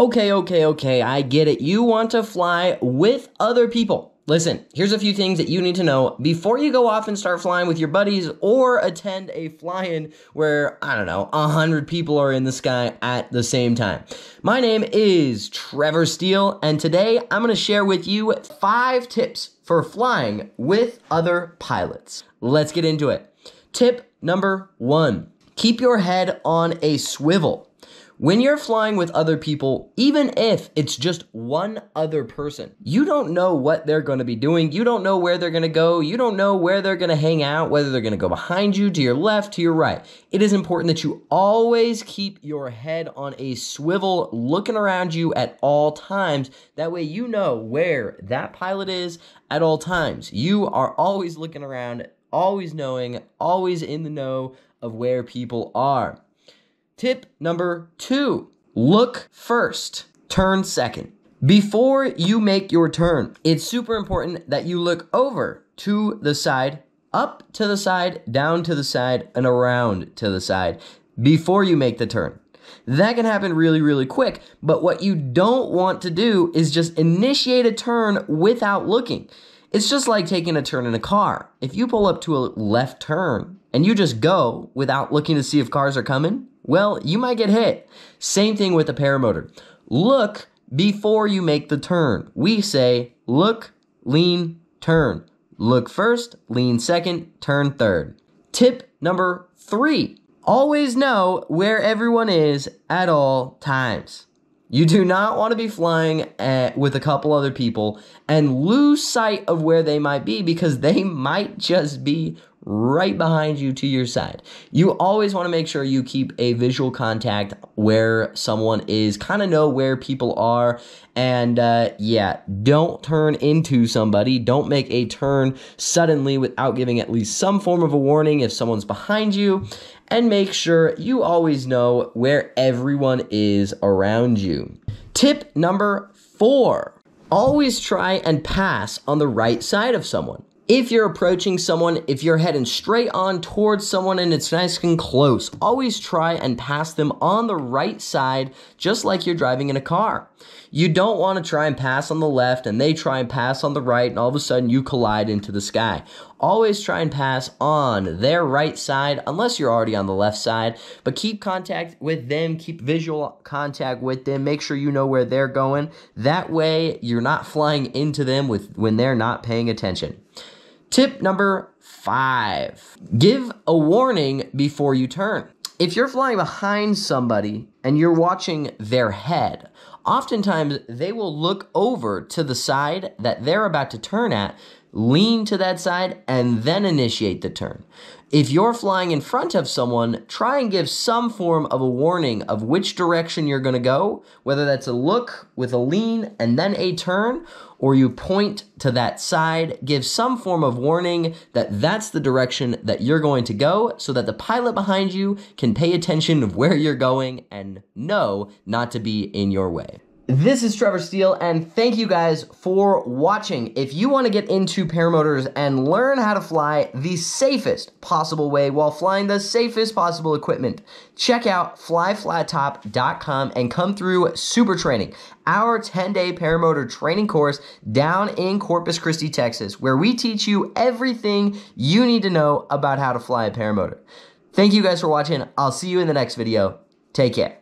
Okay, okay, okay, I get it. You want to fly with other people. Listen, here's a few things that you need to know before you go off and start flying with your buddies or attend a fly-in where, I don't know, a hundred people are in the sky at the same time. My name is Trevor Steele, and today I'm gonna share with you five tips for flying with other pilots. Let's get into it. Tip number one, keep your head on a swivel. When you're flying with other people, even if it's just one other person, you don't know what they're going to be doing. You don't know where they're going to go. You don't know where they're going to hang out, whether they're going to go behind you, to your left, to your right. It is important that you always keep your head on a swivel, looking around you at all times. That way, you know where that pilot is at all times. You are always looking around, always knowing, always in the know of where people are. Tip number two look first, turn second. Before you make your turn, it's super important that you look over to the side, up to the side, down to the side, and around to the side before you make the turn. That can happen really, really quick, but what you don't want to do is just initiate a turn without looking. It's just like taking a turn in a car. If you pull up to a left turn and you just go without looking to see if cars are coming, well, you might get hit. Same thing with the paramotor. Look before you make the turn. We say look, lean, turn. Look first, lean second, turn third. Tip number three always know where everyone is at all times. You do not want to be flying at, with a couple other people and lose sight of where they might be because they might just be right behind you to your side. You always want to make sure you keep a visual contact where someone is, kind of know where people are. And uh, yeah, don't turn into somebody. Don't make a turn suddenly without giving at least some form of a warning if someone's behind you. And make sure you always know where everyone is around you. Tip number four always try and pass on the right side of someone. If you're approaching someone, if you're heading straight on towards someone and it's nice and close, always try and pass them on the right side, just like you're driving in a car. You don't want to try and pass on the left and they try and pass on the right and all of a sudden you collide into the sky. Always try and pass on their right side unless you're already on the left side, but keep contact with them, keep visual contact with them, make sure you know where they're going. That way you're not flying into them with when they're not paying attention. Tip number five give a warning before you turn. If you're flying behind somebody and you're watching their head, oftentimes they will look over to the side that they're about to turn at lean to that side, and then initiate the turn. If you're flying in front of someone, try and give some form of a warning of which direction you're going to go, whether that's a look with a lean and then a turn, or you point to that side, give some form of warning that that's the direction that you're going to go so that the pilot behind you can pay attention of where you're going and know not to be in your way. This is Trevor Steele, and thank you guys for watching. If you want to get into paramotors and learn how to fly the safest possible way while flying the safest possible equipment, check out flyflattop.com and come through Super Training, our 10-day paramotor training course down in Corpus Christi, Texas, where we teach you everything you need to know about how to fly a paramotor. Thank you guys for watching. I'll see you in the next video. Take care.